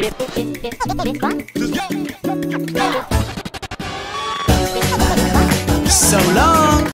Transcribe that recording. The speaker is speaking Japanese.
Let's go.